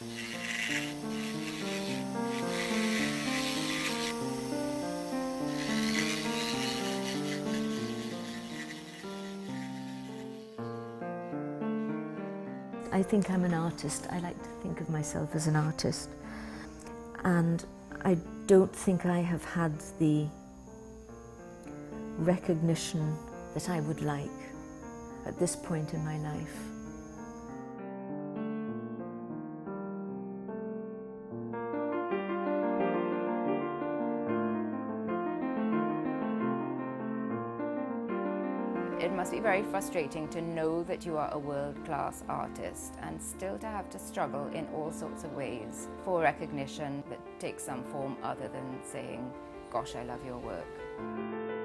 I think I'm an artist. I like to think of myself as an artist. And I don't think I have had the recognition that I would like at this point in my life. It must be very frustrating to know that you are a world-class artist and still to have to struggle in all sorts of ways for recognition that takes some form other than saying, gosh, I love your work.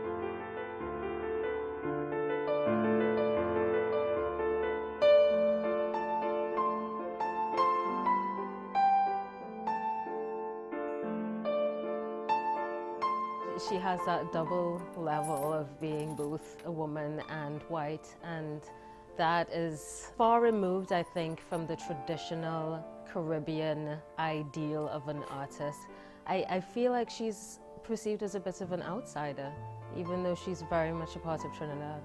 She has that double level of being both a woman and white and that is far removed, I think, from the traditional Caribbean ideal of an artist. I, I feel like she's perceived as a bit of an outsider, even though she's very much a part of Trinidad.